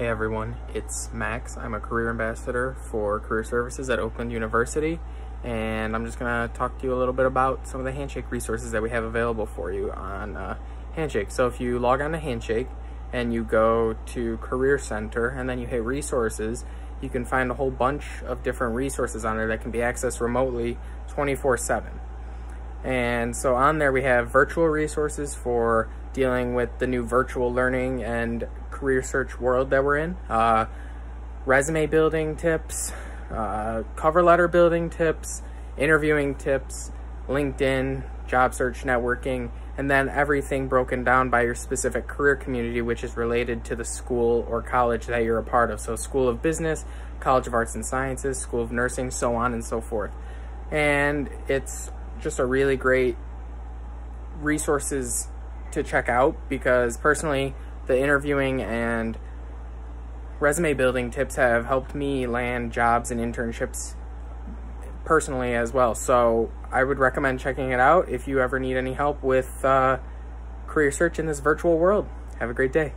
Hey everyone, it's Max. I'm a career ambassador for career services at Oakland University, and I'm just going to talk to you a little bit about some of the Handshake resources that we have available for you on uh, Handshake. So if you log on to Handshake and you go to Career Center and then you hit resources, you can find a whole bunch of different resources on there that can be accessed remotely 24 7. And so on there we have virtual resources for dealing with the new virtual learning and career search world that we're in. Uh, resume building tips, uh, cover letter building tips, interviewing tips, LinkedIn, job search networking, and then everything broken down by your specific career community, which is related to the school or college that you're a part of. So School of Business, College of Arts and Sciences, School of Nursing, so on and so forth. And it's just a really great resources to check out because personally the interviewing and resume building tips have helped me land jobs and internships personally as well. So i would recommend checking it out if you ever need any help with uh, career search in this virtual world. Have a great day